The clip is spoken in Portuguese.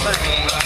Vai.